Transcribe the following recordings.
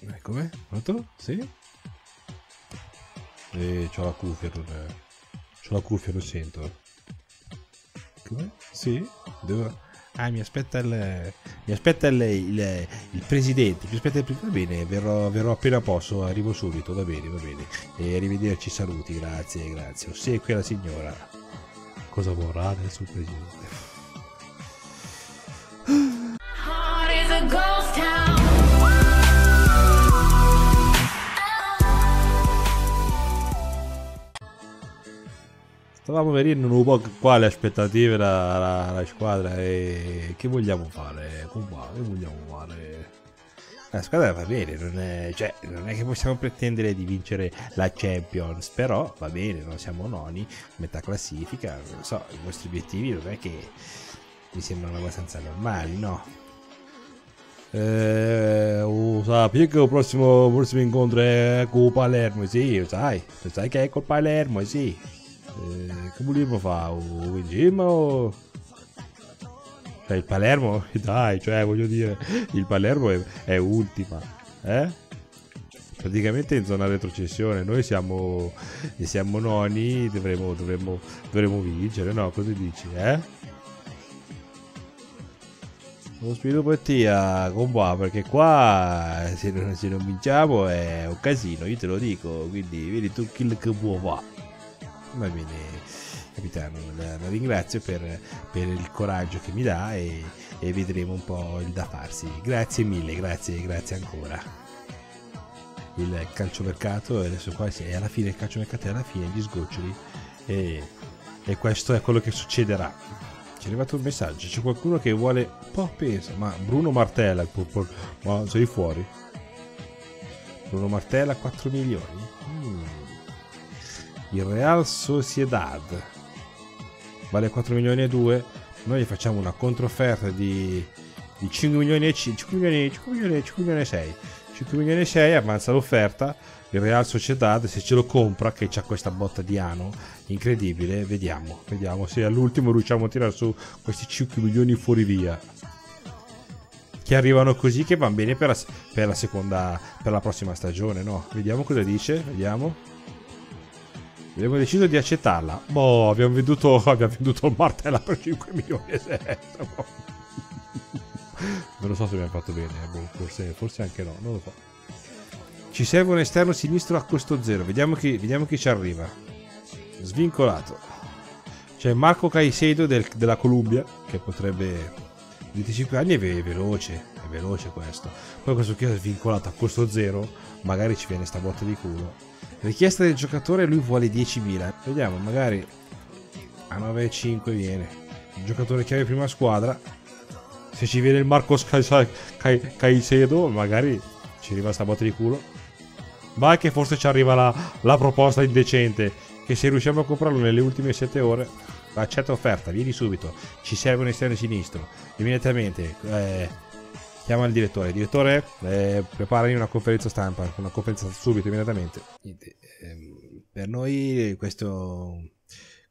Eh, Come? Pronto? Sì? Eh, c'ho la cuffia, non è... C'ho la cuffia, lo sento. Come? Sì? Devo... Ah, mi aspetta il... Mi aspetta il, il, il presidente. Mi aspetta il presidente. Va bene, verrò, verrò appena posso, arrivo subito, va bene, va bene. E arrivederci, saluti, grazie, grazie. Ossequia la signora. Cosa vorrà adesso il presidente? Stavamo vedendo un po' quali aspettative la, la, la squadra e che vogliamo fare? Qua, che vogliamo fare? La squadra va bene, non è, cioè, non è che possiamo pretendere di vincere la Champions, però va bene, non siamo noni, metà classifica, non so, i vostri obiettivi non è che mi sembrano abbastanza normali, no? Eh, oh, sappi che il prossimo, prossimo incontro è con Palermo, sì, sai, sai che è col Palermo, sì. Eh, che volevo fare? O vinciamo o... Cioè il Palermo, dai, cioè voglio dire, il Palermo è, è ultima, eh? Praticamente in zona retrocessione, noi siamo, siamo noni, dovremo, dovremo, dovremo vincere, no? Cosa dici, eh? Lo sviluppo tia, con qua, perché qua se non, se non vinciamo è un casino, io te lo dico, quindi vedi tu chi che può fare. Va bene, capitano, la, ringrazio per, per il coraggio che mi dà e, e vedremo un po' il da farsi. Grazie mille, grazie, grazie ancora. Il calciomercato, adesso qua è alla fine il calciomercato è alla fine, gli sgoccioli e, e questo è quello che succederà. Ci è arrivato un messaggio, c'è qualcuno che vuole... Un po' pensa, ma Bruno Martella, il purpur- ma sei fuori? Bruno Martella 4 milioni? Mm il Real Sociedad. Vale 4 milioni e 2 noi gli facciamo una controfferta di, di 5 milioni e 5 milioni, 5 milioni, 5 milioni e 6 5 milioni e 6 avanza l'offerta. Il Real Sociedad se ce lo compra che c'ha questa botta di anno incredibile vediamo vediamo se all'ultimo riusciamo a tirare su questi 5 milioni fuori via. Che arrivano così che vanno bene per la, per la seconda per la prossima stagione no? Vediamo cosa dice vediamo Abbiamo deciso di accettarla. Boh, abbiamo venduto, abbiamo venduto il martello per 5 milioni e 7. Non lo so se abbiamo fatto bene, eh, boh, forse, forse, anche no, non lo so. Ci serve un esterno sinistro a costo zero. Vediamo chi, vediamo chi ci arriva. Svincolato. C'è Marco Caicedo del, della Columbia, che potrebbe... 25 anni è, ve- veloce, è veloce questo. Poi questo qui è svincolato a costo zero, magari ci viene sta botta di culo. Richiesta del giocatore, lui vuole 10.000. Vediamo, magari a 9,5 viene. Il giocatore chiave prima squadra. Se ci viene il Marcos Caicedo, magari ci arriva sta botta di culo. Vai che forse ci arriva la, la proposta indecente. Che se riusciamo a comprarlo nelle ultime 7 ore, accetta offerta, vieni subito. Ci serve un esterno sinistro. Immediatamente. Eh, chiama il direttore. Direttore, eh, preparami una conferenza stampa, una conferenza subito, immediatamente. Niente, ehm, per noi questo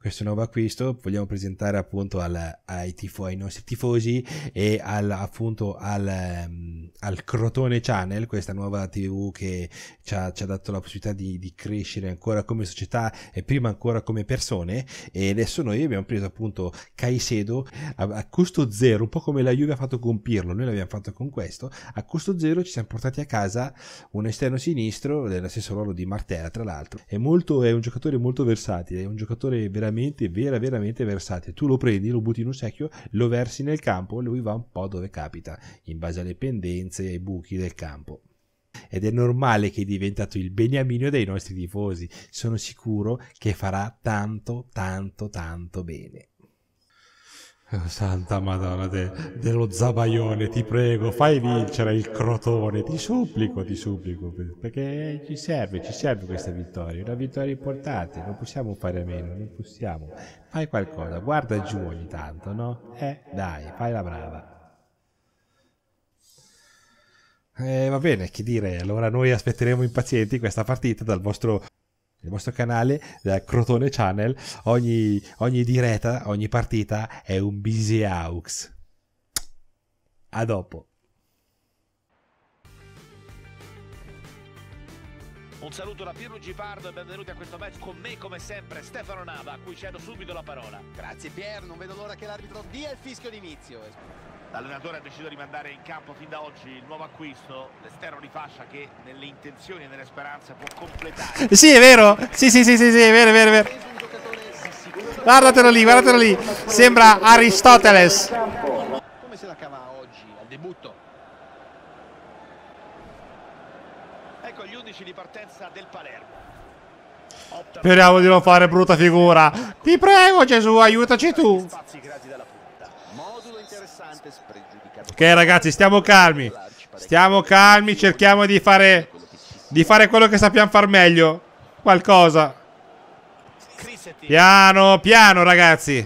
questo nuovo acquisto vogliamo presentare appunto al, ai, tifo, ai nostri tifosi e al, appunto al, um, al Crotone Channel questa nuova tv che ci ha, ci ha dato la possibilità di, di, crescere ancora come società e prima ancora come persone. E adesso noi abbiamo preso appunto Caicedo a, a costo zero un po' come la Juve ha fatto con Pirlo noi l'abbiamo fatto con questo a costo zero ci siamo portati a casa un esterno sinistro dello stesso ruolo di Martella tra l'altro. È, molto, è un giocatore molto versatile è un giocatore veramente veramente, vera, veramente versatile. Tu lo prendi, lo butti in un secchio, lo versi nel campo e lui va un po' dove capita, in base alle pendenze e ai buchi del campo. Ed è normale che è diventato il beniamino dei nostri tifosi. Sono sicuro che farà tanto, tanto, tanto bene. Santa Madonna de, dello Zabaione, ti prego, fai vincere il Crotone, ti supplico, ti supplico, perché ci serve, ci serve questa vittoria, una vittoria importante, non possiamo fare a meno, non possiamo. Fai qualcosa, guarda giù ogni tanto, no? Eh, dai, fai la brava. Eh, va bene, che dire, allora noi aspetteremo impazienti questa partita dal vostro il vostro canale, da Crotone Channel, ogni, ogni diretta, ogni partita è un busy aux. A dopo. Un saluto da Pierluigi Pardo e benvenuti a questo match con me come sempre Stefano Nava a cui cedo subito la parola. Grazie Pier, non vedo l'ora che l'arbitro dia il fischio d'inizio. L'allenatore ha deciso di mandare in campo fin da oggi il nuovo acquisto, l'esterno di fascia che nelle intenzioni e nelle speranze può completare. Sì, è vero. Sì, sì, sì, sì, sì, è vero, è vero, è vero. Guardatelo lì, guardatelo lì. Sembra Aristoteles. Come se la cava oggi al debutto? Ecco gli 11 di partenza del Palermo. Speriamo di non fare brutta figura. Ti prego, Gesù, aiutaci tu. spazi creati dalla Ok, ragazzi, stiamo calmi. Stiamo calmi, cerchiamo di fare di fare quello che sappiamo far meglio. Qualcosa. Piano, piano, ragazzi.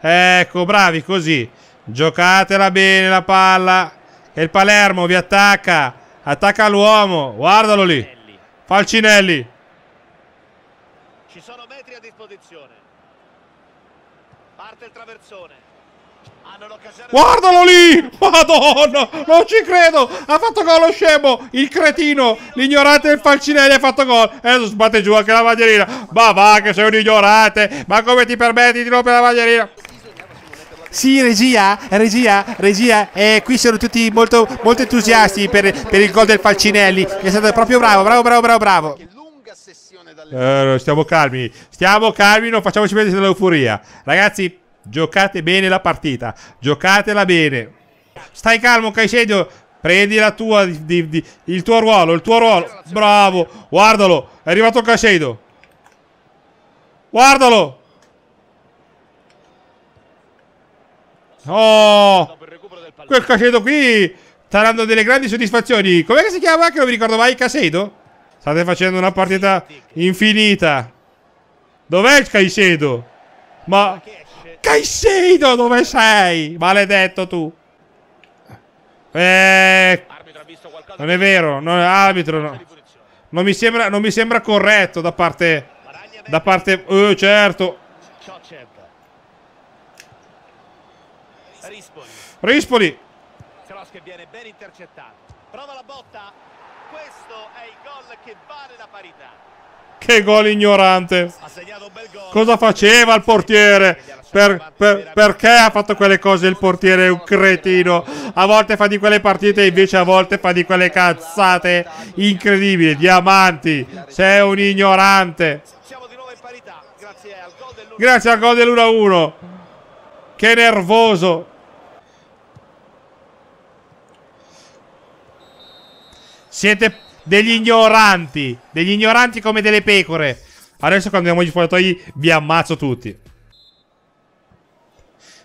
Ecco, bravi, così. Giocatela bene la palla. E il Palermo vi attacca. Attacca l'uomo. Guardalo lì. Nelli. Falcinelli. Ci sono metri a disposizione. Parte il traversone. Guardalo lì! Madonna! Non ci credo! Ha fatto gol lo scemo! Il cretino! L'ignorante del Falcinelli ha fatto gol! E adesso sbatte giù anche la bandierina! Ma va che sei un ignorante! Ma come ti permetti di rompere la bandierina? Sì, regia, regia, regia. E qui sono tutti molto, molto entusiasti per, per il gol del Falcinelli. È stato proprio bravo, bravo, bravo, bravo, bravo. Eh, stiamo calmi, stiamo calmi, non facciamoci vedere dell'euforia. Ragazzi, giocate bene la partita, giocatela bene. Stai calmo, Caicedo. Prendi tua, di- di- il tuo ruolo, il tuo ruolo. Bravo, guardalo, è arrivato Caicedo. Guardalo. Oh, quel Caicedo qui sta dando delle grandi soddisfazioni. Com'è che si chiama? Che non mi ricordo mai, Caicedo? State facendo una partita infinita. Dov'è il Caicedo? Ma. Caicedo, dove sei? Maledetto tu. Eh, non è vero, non è arbitro, no. Non mi sembra, non mi sembra corretto da parte da parte eh, certo. Rispoli. Rispoli. Cross che viene ben intercettato. Prova la botta. Questo è il gol che vale la parità. Che gol ignorante. Cosa faceva il portiere? Per- per- perché ha fatto quelle cose il portiere? È un cretino. A volte fa di quelle partite, invece a volte fa di quelle cazzate incredibili. Diamanti, sei un ignorante. Grazie al gol dell'1-1. Che nervoso. Siete degli ignoranti. Degli ignoranti come delle pecore. Adesso quando andiamo agli spogliatoi vi ammazzo tutti.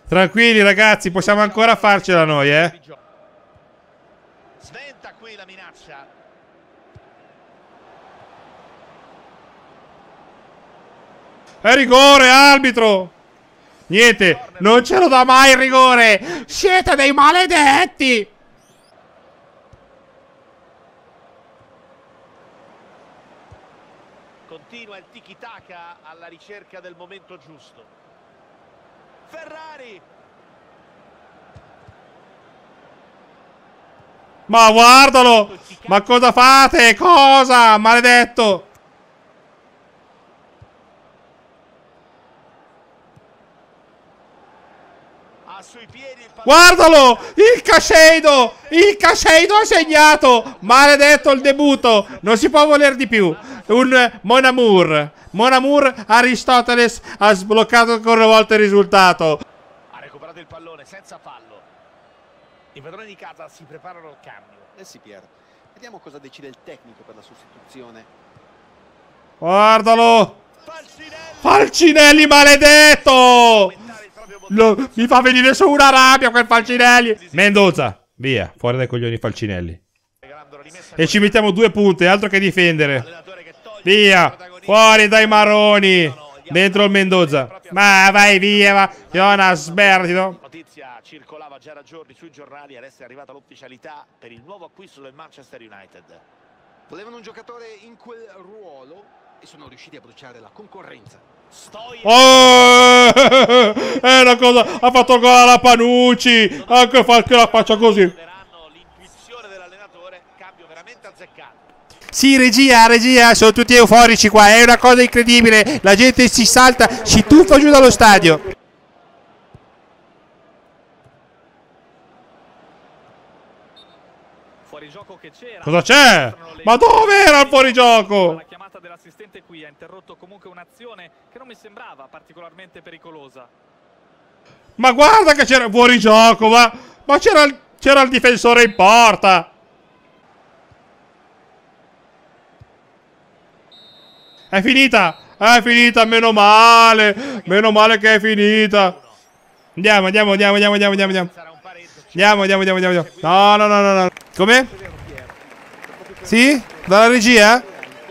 Tranquilli ragazzi, possiamo ancora farcela noi, eh. Sventa qui la minaccia. È rigore, arbitro. Niente, non ce lo dà mai il rigore. Siete dei maledetti. Continua il tiki-taka alla ricerca del momento giusto. Ferrari. Ma guardalo! Ma cosa fate? Cosa? Maledetto! Guardalo! Il Caseido! Il Caseido ha segnato! Maledetto il debutto! Non si può voler di più. Un Mon Amour. Mon Amour Aristoteles ha sbloccato ancora una volta il risultato. Ha recuperato il pallone senza fallo. I padroni di casa si preparano al cambio. Eh sì, Pier. Vediamo cosa decide il tecnico per la sostituzione. Guardalo! Falcinelli. Falcinelli maledetto! Lo- mi fa venire su una rabbia quel Falcinelli. Mendoza, via, fuori dai coglioni Falcinelli. E ci mettiamo due punti, altro che difendere. Via, fuori dai maroni. Dentro il Mendoza. Ma vai via, va. Jonas Sbertito. Notizia circolava già da giorni sui giornali, adesso è arrivata l'ufficialità per il nuovo acquisto del Manchester United. Volevano un giocatore in quel ruolo e sono riusciti a bruciare la concorrenza. Stoia Oh, è una cosa. Ha fatto gol alla Panucci. Anche fa che la faccia così. Sì, regia, regia, sono tutti euforici qua, è una cosa incredibile. La gente si salta, si tuffa giù dallo stadio. Fuori gioco che c'era. Cosa c'è? Ma dove era il fuorigioco? La chiamata dell'assistente qui ha interrotto comunque un'azione che non mi sembrava particolarmente pericolosa. Ma guarda che c'era fuori gioco, ma, ma c'era il difensore in porta. È finita, è finita, meno male, meno male che è finita. Andiamo, andiamo, andiamo, andiamo, andiamo, andiamo, andiamo. Andiamo, andiamo, andiamo. No, no, no, no, no. Come? Sì? Dalla regia?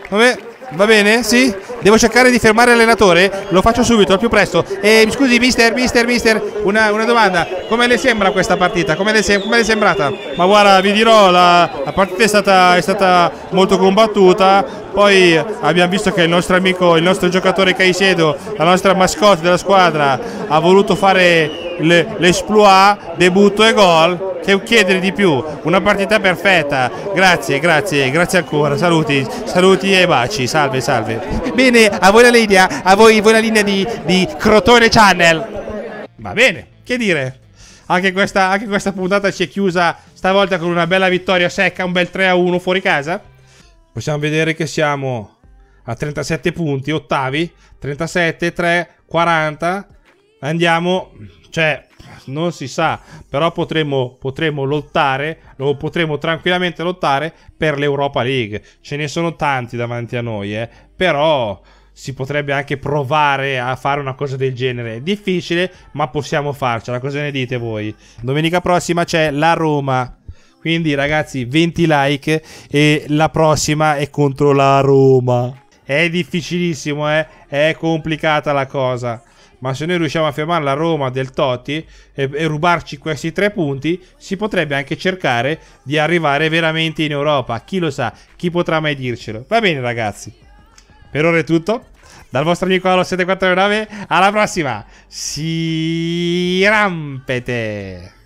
Come? Va bene? Sì? Devo cercare di fermare l'allenatore? Lo faccio subito, al più presto. E scusi, mister, mister, mister, una, una domanda. Come le sembra questa partita? Come le, come le è sembrata? Ma guarda, vi dirò, la, la partita è stata, è stata molto combattuta. Poi abbiamo visto che il nostro amico, il nostro giocatore Caicedo, la nostra mascotte della squadra, ha voluto fare le- l'esploit, debutto e gol. Che chiedere di più? Una partita perfetta. Grazie, grazie, grazie ancora. Saluti, saluti e baci. Salve, salve. Bene, a voi la linea, a voi, voi la linea di, di Crotone Channel. Va bene, che dire? Anche questa, anche questa puntata si è chiusa stavolta con una bella vittoria secca, un bel 3 a 1 fuori casa. Possiamo vedere che siamo a 37 punti, ottavi, 37, 3, 40. Andiamo, cioè, non si sa, però potremmo, potremmo lottare, lo potremmo tranquillamente lottare per l'Europa League. Ce ne sono tanti davanti a noi, eh. Però si potrebbe anche provare a fare una cosa del genere. È difficile, ma possiamo farcela. Cosa ne dite voi? Domenica prossima c'è la Roma. Quindi ragazzi, 20 like e la prossima è contro la Roma. È difficilissimo, eh? È complicata la cosa. Ma se noi riusciamo a fermare la Roma del Totti e, e rubarci questi tre punti, si potrebbe anche cercare di arrivare veramente in Europa. Chi lo sa, chi potrà mai dircelo. Va bene ragazzi. Per ora è tutto. Dal vostro amico Allo 749, alla prossima. Si rampete.